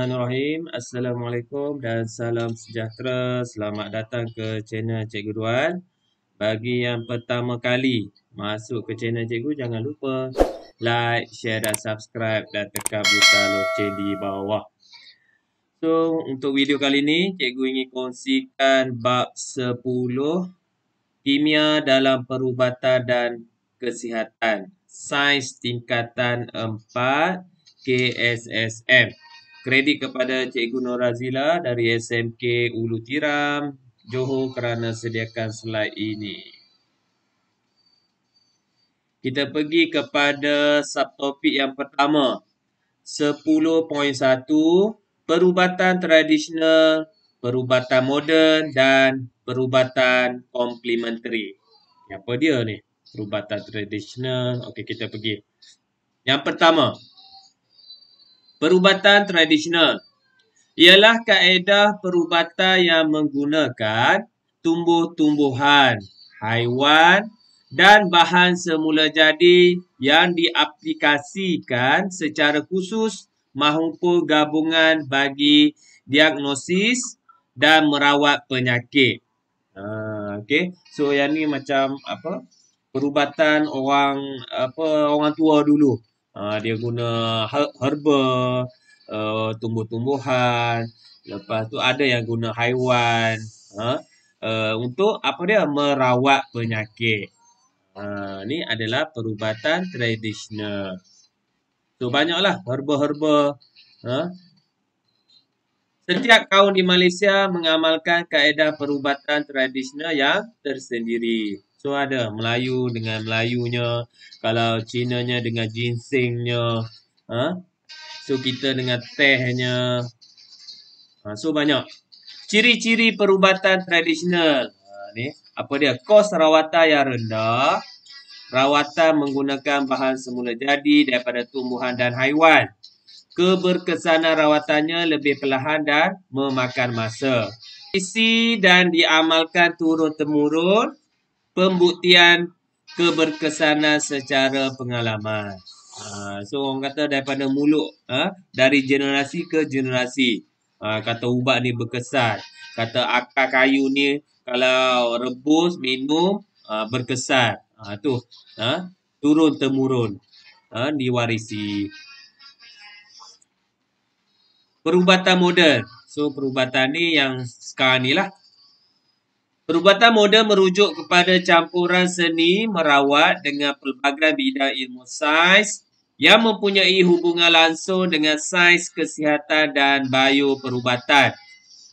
Bismillahirrahmanirrahim. Assalamualaikum dan salam sejahtera. Selamat datang ke channel Cikgu Duan. Bagi yang pertama kali masuk ke channel Cikgu, jangan lupa like, share dan subscribe dan tekan butang loceng di bawah. So, untuk video kali ini, Cikgu ingin kongsikan bab 10 Kimia dalam Perubatan dan Kesihatan. Sains tingkatan 4 KSSM. Kredit kepada Cikgu Norazila dari SMK Ulu Tiram, Johor kerana sediakan slide ini. Kita pergi kepada subtopik yang pertama. 10.1 Perubatan tradisional, perubatan moden dan perubatan komplementari. Apa dia ni? Perubatan tradisional. Okey, kita pergi. Yang pertama, Perubatan tradisional ialah kaedah perubatan yang menggunakan tumbuh-tumbuhan, haiwan dan bahan semula jadi yang diaplikasikan secara khusus maupun gabungan bagi diagnosis dan merawat penyakit. Ha, okay. So yang ni macam apa? Perubatan orang apa orang tua dulu. Uh, dia guna herba, uh, tumbuh-tumbuhan. Lepas tu ada yang guna haiwan. Uh, uh, untuk apa dia? Merawat penyakit. Uh, ni adalah perubatan tradisional. So banyaklah herba-herba. Uh, Setiap kaum di Malaysia mengamalkan kaedah perubatan tradisional yang tersendiri. So ada Melayu dengan Melayunya, kalau Cinanya dengan ginsengnya, ha? So kita dengan tehnya. Ha, so banyak. Ciri-ciri perubatan tradisional. Ha, ni apa dia? Kos rawatan yang rendah. Rawatan menggunakan bahan semula jadi daripada tumbuhan dan haiwan. Keberkesanan rawatannya lebih perlahan dan memakan masa. Isi dan diamalkan turun-temurun pembuktian keberkesanan secara pengalaman. Ha, so orang kata daripada mulut ha, dari generasi ke generasi. Ha, kata ubat ni berkesan. Kata akar kayu ni kalau rebus minum ha, berkesan. Ha, tu ha, turun temurun ha, diwarisi. Perubatan moden. So perubatan ni yang sekarang ni lah Perubatan moden merujuk kepada campuran seni merawat dengan pelbagai bidang ilmu sains yang mempunyai hubungan langsung dengan sains kesihatan dan bioperubatan.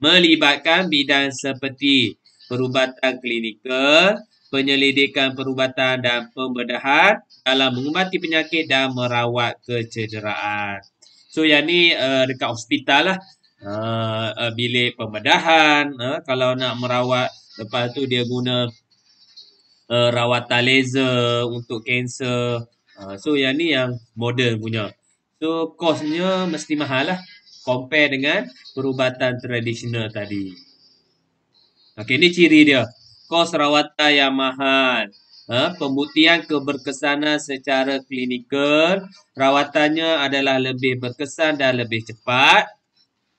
Melibatkan bidang seperti perubatan klinikal, penyelidikan perubatan dan pembedahan dalam mengubati penyakit dan merawat kecederaan. So yang ni uh, dekat hospital lah. Uh, uh, bilik pembedahan. Uh, kalau nak merawat Lepas tu dia guna uh, rawatan laser untuk kanser. Uh, so yang ni yang modern punya. So kosnya mesti mahal lah. Compare dengan perubatan tradisional tadi. Okay ni ciri dia. Kos rawatan yang mahal. Ha, pembuktian keberkesanan secara klinikal. Rawatannya adalah lebih berkesan dan lebih cepat.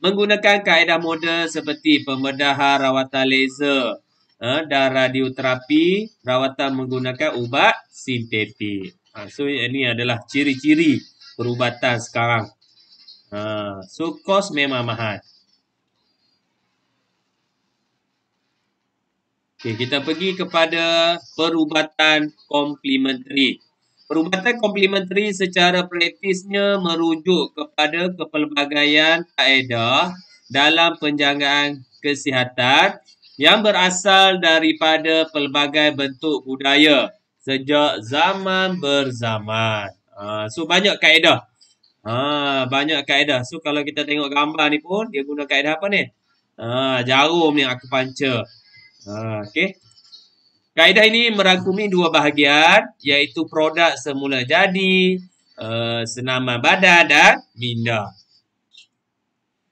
Menggunakan kaedah modern seperti pembedahan rawatan laser uh, dan radioterapi rawatan menggunakan ubat sintetik. Uh, so ini adalah ciri-ciri perubatan sekarang. Uh, so kos memang mahal. Okay, kita pergi kepada perubatan komplementari. Perubatan komplementari secara praktisnya merujuk kepada kepelbagaian kaedah dalam penjagaan kesihatan yang berasal daripada pelbagai bentuk budaya sejak zaman berzaman. Ha, so banyak kaedah. Ha, banyak kaedah. So kalau kita tengok gambar ni pun dia guna kaedah apa ni? Ha, jarum ni aku panca. Ha, okay. Kaedah ini merangkumi dua bahagian iaitu produk semula jadi, uh, senaman badan dan minda.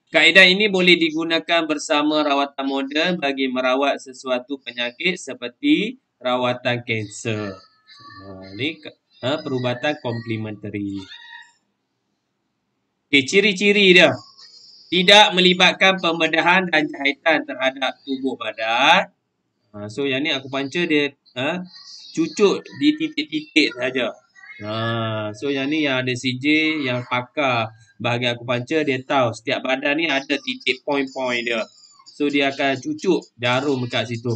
Kaedah ini boleh digunakan bersama rawatan moden bagi merawat sesuatu penyakit seperti rawatan kanser. Ha, ini ha, perubatan komplementari. Okay, ciri-ciri dia. Tidak melibatkan pembedahan dan jahitan terhadap tubuh badan. Ha, so yang ni aku panca dia ha, cucuk di titik-titik saja. Ha, so yang ni yang ada CJ yang pakar bahagian aku panca dia tahu setiap badan ni ada titik point-point dia. So dia akan cucuk jarum dekat situ.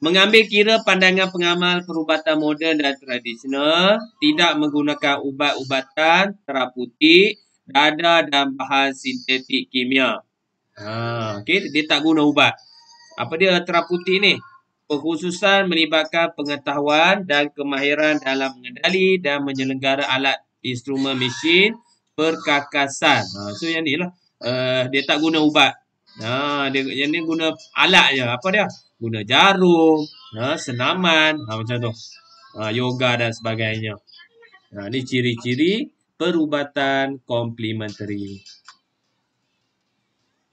Mengambil kira pandangan pengamal perubatan moden dan tradisional, tidak menggunakan ubat-ubatan, teraputik, dada dan bahan sintetik kimia. Ha, okay, dia tak guna ubat. Apa dia teraputik ni? Perkhususan melibatkan pengetahuan dan kemahiran dalam mengendali dan menyelenggara alat instrumen mesin perkakasan. Ha, so yang ni lah. Uh, dia tak guna ubat. Ha, dia, yang ni guna alat je. Apa dia? guna jarum, ha, senaman, ha, macam tu. Ha, yoga dan sebagainya. Ha, ini ciri-ciri perubatan komplementari.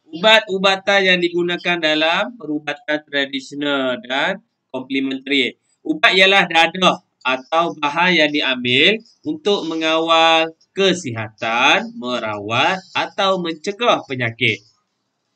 Ubat-ubatan yang digunakan dalam perubatan tradisional dan komplementari. Ubat ialah dadah atau bahan yang diambil untuk mengawal kesihatan, merawat atau mencegah penyakit.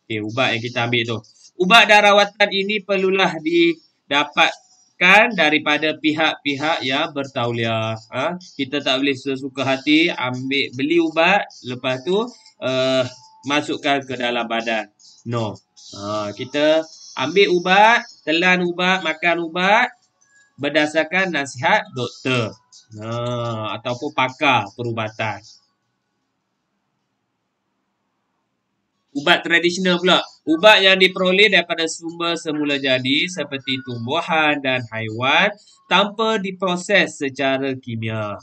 Okay, ubat yang kita ambil tu. Ubat dan rawatan ini perlulah didapatkan daripada pihak-pihak yang bertauliah. Ha? Kita tak boleh sesuka hati ambil beli ubat lepas tu uh, masukkan ke dalam badan. No. Ha, kita ambil ubat, telan ubat, makan ubat berdasarkan nasihat doktor. Ha, ataupun pakar perubatan. Ubat tradisional pula. Ubat yang diperoleh daripada sumber semula jadi seperti tumbuhan dan haiwan tanpa diproses secara kimia.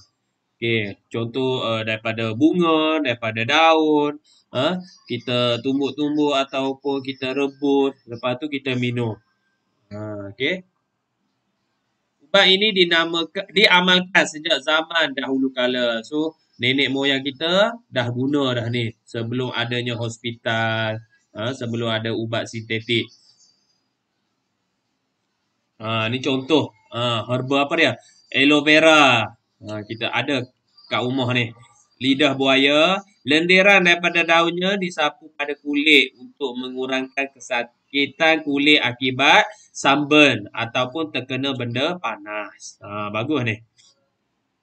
Okay, contoh uh, daripada bunga, daripada daun, uh, kita tumbuk-tumbuk ataupun kita rebus, lepas tu kita minum. Uh, okay. Ubat ini dinamakan, diamalkan sejak zaman dahulu kala. So, nenek moyang kita dah guna dah ni sebelum adanya hospital, ha, sebelum ada ubat sintetik. Ha, ni contoh ha, herba apa dia? Aloe vera. Ha, kita ada kat rumah ni. Lidah buaya, lendiran daripada daunnya disapu pada kulit untuk mengurangkan kesakitan kulit akibat sunburn ataupun terkena benda panas. Ha, bagus ni.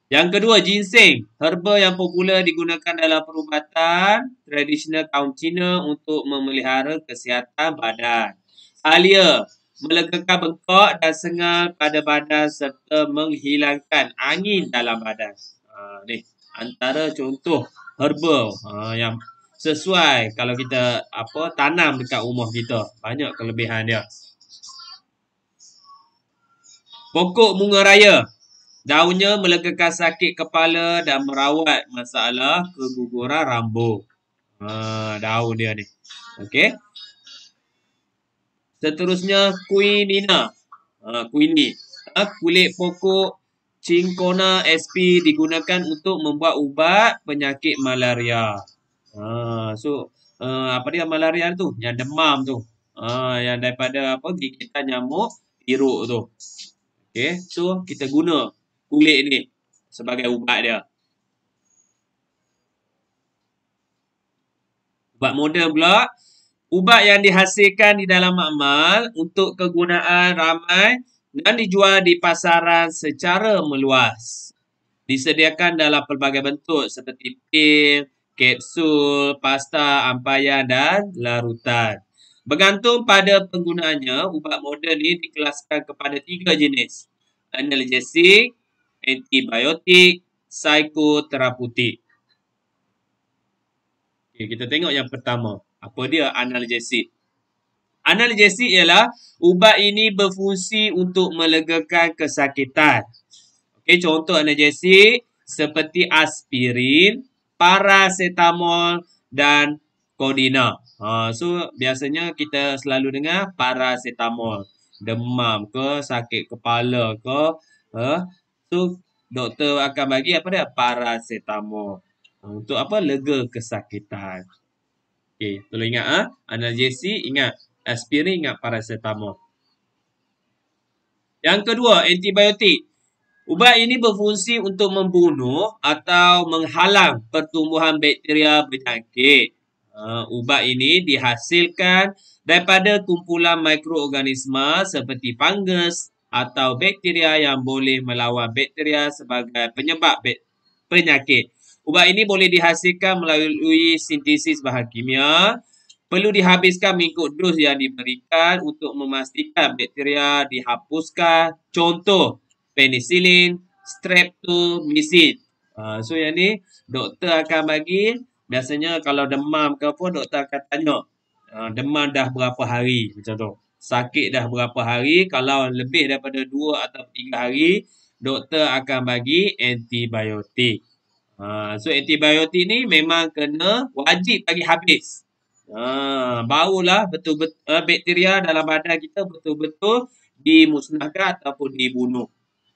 Yang kedua, ginseng. Herba yang popular digunakan dalam perubatan tradisional kaum Cina untuk memelihara kesihatan badan. Alia, melegakan bengkok dan sengal pada badan serta menghilangkan angin dalam badan. Ha, ni, antara contoh herba ha, yang sesuai kalau kita apa tanam dekat rumah kita. Banyak kelebihan dia. Pokok bunga raya. Daunnya melegakan sakit kepala dan merawat masalah keguguran rambut. Ha, daun dia ni. Okey. Seterusnya quinina. Ha, quini. Ha, kulit pokok cinchona sp digunakan untuk membuat ubat penyakit malaria. Ha, so uh, apa dia malaria tu? Yang demam tu. Ha, yang daripada apa gigitan nyamuk piruk tu. Okey, so kita guna kulit ni sebagai ubat dia. Ubat moden pula, ubat yang dihasilkan di dalam makmal untuk kegunaan ramai dan dijual di pasaran secara meluas. Disediakan dalam pelbagai bentuk seperti pil, kapsul, pasta, ampayan dan larutan. Bergantung pada penggunaannya, ubat moden ini dikelaskan kepada tiga jenis. Analgesic, antibiotik, psikoterapeutik. Okay, kita tengok yang pertama. Apa dia analgesik? Analgesik ialah ubat ini berfungsi untuk melegakan kesakitan. Okay, contoh analgesik seperti aspirin, paracetamol dan kodina. Ha, so, biasanya kita selalu dengar paracetamol. Demam ke, sakit kepala ke, ha, So, doktor akan bagi apa dia? Paracetamol. Untuk apa? Lega kesakitan. Okey, tolong ingat ah. Ha? Analgesic ingat. Aspirin ingat paracetamol. Yang kedua, antibiotik. Ubat ini berfungsi untuk membunuh atau menghalang pertumbuhan bakteria penyakit. Uh, ubat ini dihasilkan daripada kumpulan mikroorganisma seperti fungus atau bakteria yang boleh melawan bakteria sebagai penyebab penyakit. Ubat ini boleh dihasilkan melalui sintesis bahan kimia. Perlu dihabiskan mengikut dos yang diberikan untuk memastikan bakteria dihapuskan. Contoh, penicillin, streptomycin. Uh, so yang ni doktor akan bagi biasanya kalau demam ke apa doktor akan tanya uh, demam dah berapa hari macam tu. Sakit dah berapa hari kalau lebih daripada 2 atau 3 hari doktor akan bagi antibiotik. Uh, so antibiotik ni memang kena wajib bagi habis. Uh, barulah betul-betul uh, bakteria dalam badan kita betul-betul dimusnahkan ataupun dibunuh.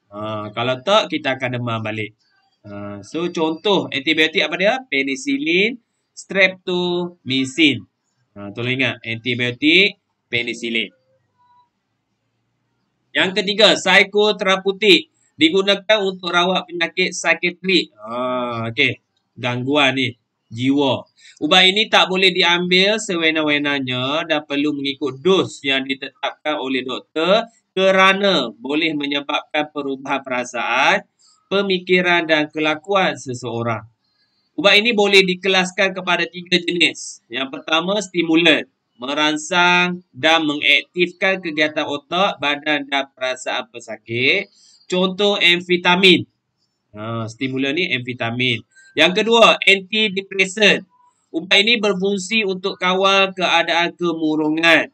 Uh, kalau tak, kita akan demam balik. Uh, so, contoh antibiotik apa dia? Penicillin, streptomycin. Uh, tolong ingat, antibiotik, penicillin. Yang ketiga, psikoteraputik. Digunakan untuk rawat penyakit psikiatrik. Uh, okay, gangguan ni, jiwa. Ubat ini tak boleh diambil sewena-wenanya dan perlu mengikut dos yang ditetapkan oleh doktor kerana boleh menyebabkan perubahan perasaan, pemikiran dan kelakuan seseorang. Ubat ini boleh dikelaskan kepada tiga jenis. Yang pertama, stimulan. Merangsang dan mengaktifkan kegiatan otak, badan dan perasaan pesakit. Contoh, amfetamin. Ha, stimulan ni amfetamin. Yang kedua, antidepresan. Ubat ini berfungsi untuk kawal keadaan kemurungan.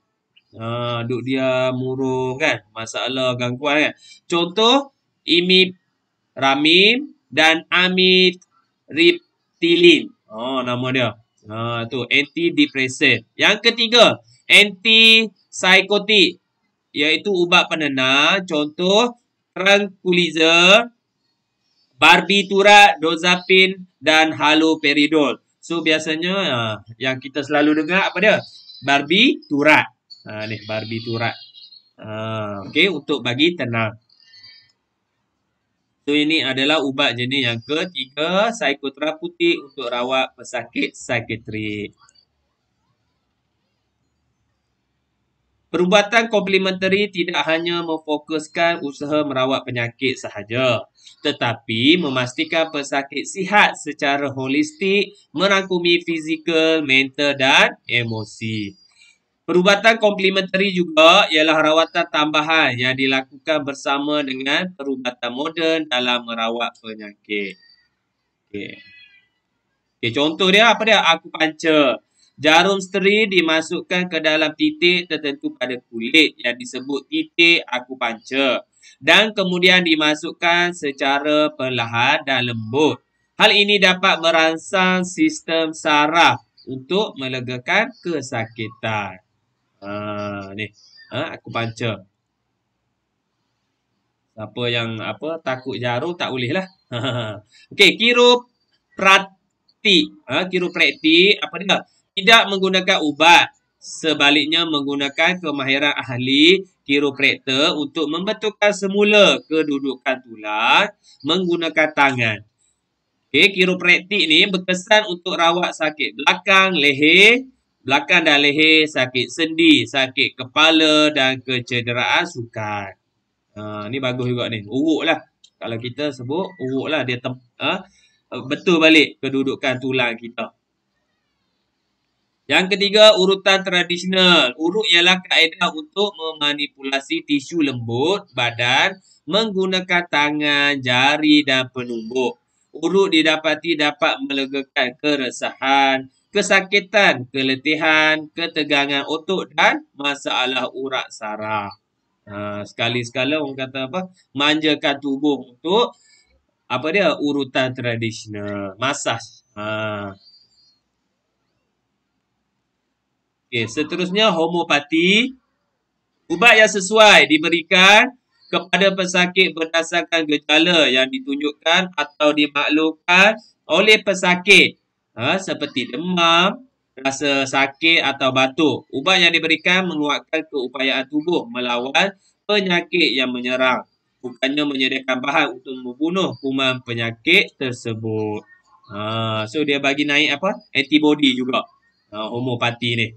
Ha, duk dia murung kan. Masalah gangguan kan. Contoh, imipramim dan amitriptilin. Oh, nama dia. Ha, tu antidepressant. Yang ketiga, antipsychotic. Iaitu ubat penenang. Contoh, tranquilizer, barbiturat, dozapin dan haloperidol. So, biasanya uh, yang kita selalu dengar apa dia? Barbiturat. Ni barbiturat. Ha, Okey, untuk bagi tenang. So, ini adalah ubat jenis yang ketiga, psikoteraputik untuk rawat pesakit psikiatrik. Perubatan komplementari tidak hanya memfokuskan usaha merawat penyakit sahaja, tetapi memastikan pesakit sihat secara holistik merangkumi fizikal, mental dan emosi. Perubatan komplementari juga ialah rawatan tambahan yang dilakukan bersama dengan perubatan moden dalam merawat penyakit. Okay. Okay, contoh dia apa dia? Aku panca. Jarum steri dimasukkan ke dalam titik tertentu pada kulit yang disebut titik aku panca. Dan kemudian dimasukkan secara perlahan dan lembut. Hal ini dapat merangsang sistem saraf untuk melegakan kesakitan. Ha, ni. Ha, aku panca. Siapa yang apa takut jarum tak boleh lah. Okey, kiropraktik. Ha, kiropraktik apa dia? Tidak menggunakan ubat. Sebaliknya menggunakan kemahiran ahli kiropraktor untuk membetulkan semula kedudukan tulang menggunakan tangan. Okey, kiropraktik ni berkesan untuk rawat sakit belakang, leher, belakang dan leher, sakit sendi, sakit kepala dan kecederaan sukan. Ha, ni bagus juga ni. Uruk lah. Kalau kita sebut, uruk lah. Dia tem- ha, betul balik kedudukan tulang kita. Yang ketiga, urutan tradisional. Urut ialah kaedah untuk memanipulasi tisu lembut badan menggunakan tangan, jari dan penumbuk. Urut didapati dapat melegakan keresahan, kesakitan, keletihan, ketegangan otot dan masalah urat saraf. Ha, sekali-sekala orang kata apa? Manjakan tubuh untuk apa dia? Urutan tradisional. Masaj. Ha. Okay, seterusnya homopati. Ubat yang sesuai diberikan kepada pesakit berdasarkan gejala yang ditunjukkan atau dimaklumkan oleh pesakit ha, seperti demam, rasa sakit atau batuk. Ubat yang diberikan menguatkan keupayaan tubuh melawan penyakit yang menyerang. Bukannya menyediakan bahan untuk membunuh kuman penyakit tersebut. Ha, so dia bagi naik apa? Antibody juga. Ha, homopati ni.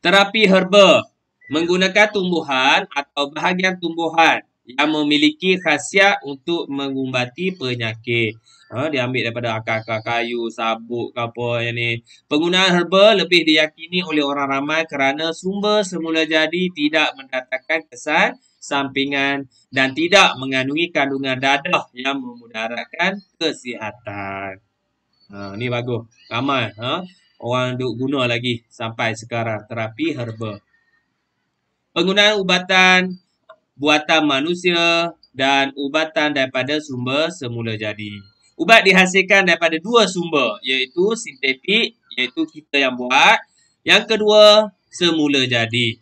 Terapi herba menggunakan tumbuhan atau bahagian tumbuhan yang memiliki khasiat untuk mengubati penyakit. Ha, dia ambil daripada akar-akar kayu, sabuk ke apa yang ni. Penggunaan herba lebih diyakini oleh orang ramai kerana sumber semula jadi tidak mendatangkan kesan sampingan dan tidak mengandungi kandungan dadah yang memudaratkan kesihatan. Ha, ni bagus. Ramai ha? orang duk guna lagi sampai sekarang terapi herba. Penggunaan ubatan buatan manusia dan ubatan daripada sumber semula jadi. Ubat dihasilkan daripada dua sumber iaitu sintetik iaitu kita yang buat. Yang kedua semula jadi.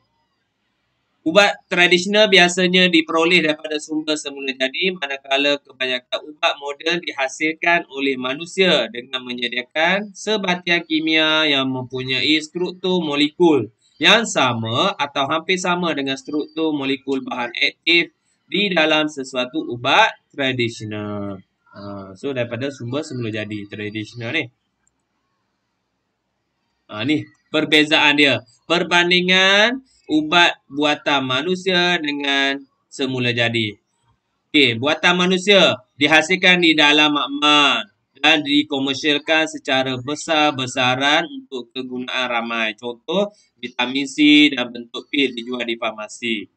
Ubat tradisional biasanya diperoleh daripada sumber semula jadi manakala kebanyakan ubat moden dihasilkan oleh manusia dengan menyediakan sebatian kimia yang mempunyai struktur molekul yang sama atau hampir sama dengan struktur molekul bahan aktif di dalam sesuatu ubat tradisional. Ha, so daripada sumber semula jadi tradisional ni. Ha, ni perbezaan dia. Perbandingan ubat buatan manusia dengan semula jadi. Okey, buatan manusia dihasilkan di dalam makmal dan dikomersialkan secara besar-besaran untuk kegunaan ramai. Contoh, vitamin C dan bentuk pil dijual di farmasi.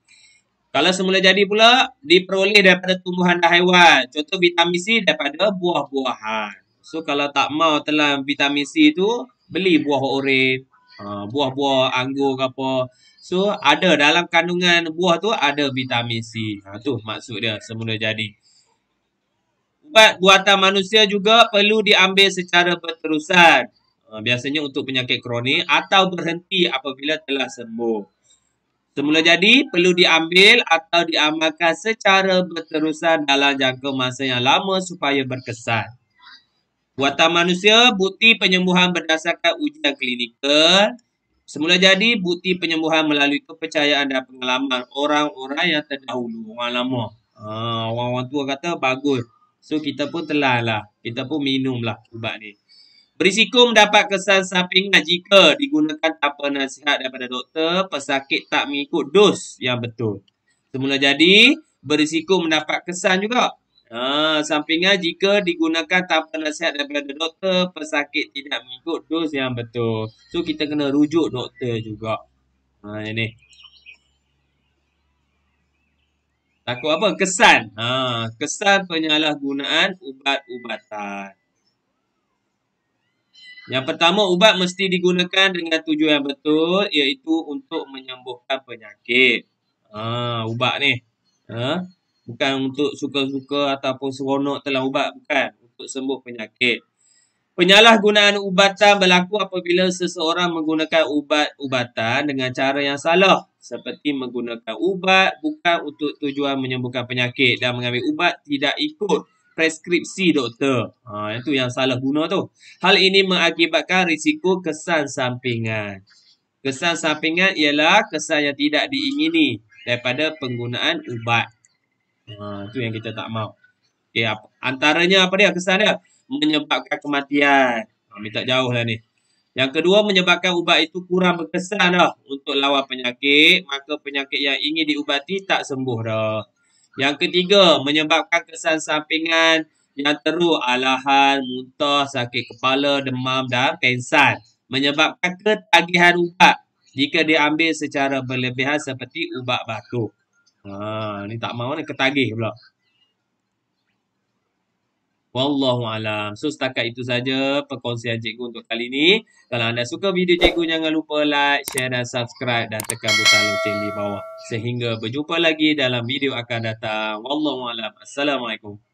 Kalau semula jadi pula, diperoleh daripada tumbuhan dan haiwan. Contoh vitamin C daripada buah-buahan. So, kalau tak mau telan vitamin C tu, beli buah oren, ha, buah-buah anggur ke apa. So, ada dalam kandungan buah tu, ada vitamin C. Ha, tu maksud dia semula jadi. Ubat buatan manusia juga perlu diambil secara berterusan. Ha, biasanya untuk penyakit kronik atau berhenti apabila telah sembuh. Semula jadi perlu diambil atau diamalkan secara berterusan dalam jangka masa yang lama supaya berkesan. Buatan manusia, bukti penyembuhan berdasarkan ujian klinikal. Semula jadi, bukti penyembuhan melalui kepercayaan dan pengalaman orang-orang yang terdahulu, orang lama. Ha, orang-orang tua kata bagus. So, kita pun telah lah. Kita pun minumlah ubat ni. Berisiko mendapat kesan sampingan jika digunakan tanpa nasihat daripada doktor, pesakit tak mengikut dos yang betul. Semula jadi, berisiko mendapat kesan juga. Ha, sampingan jika digunakan tanpa nasihat daripada doktor, pesakit tidak mengikut dos yang betul. So, kita kena rujuk doktor juga. Ha, ini. Takut apa? Kesan. Ha, kesan penyalahgunaan ubat-ubatan. Yang pertama, ubat mesti digunakan dengan tujuan yang betul iaitu untuk menyembuhkan penyakit. Ha, ubat ni. Ha? Bukan untuk suka-suka ataupun seronok telah ubat. Bukan. Untuk sembuh penyakit. Penyalahgunaan ubatan berlaku apabila seseorang menggunakan ubat-ubatan dengan cara yang salah. Seperti menggunakan ubat bukan untuk tujuan menyembuhkan penyakit dan mengambil ubat tidak ikut preskripsi doktor. Ha, itu yang salah guna tu. Hal ini mengakibatkan risiko kesan sampingan. Kesan sampingan ialah kesan yang tidak diingini daripada penggunaan ubat. Ha, itu yang kita tak mahu. Okay, antaranya apa dia kesan dia? Menyebabkan kematian. Ha, minta jauh lah ni. Yang kedua, menyebabkan ubat itu kurang berkesan dah untuk lawan penyakit. Maka penyakit yang ingin diubati tak sembuh dah. Yang ketiga, menyebabkan kesan sampingan yang teruk alahan, muntah, sakit kepala, demam dan pensan. Menyebabkan ketagihan ubat jika diambil secara berlebihan seperti ubat batuk. Ha, ni tak mahu ni ketagih pula. Wallahu alam. So setakat itu saja perkongsian cikgu untuk kali ini. Kalau anda suka video cikgu jangan lupa like, share dan subscribe dan tekan butang loceng di bawah. Sehingga berjumpa lagi dalam video akan datang. Wallahu alam. Assalamualaikum.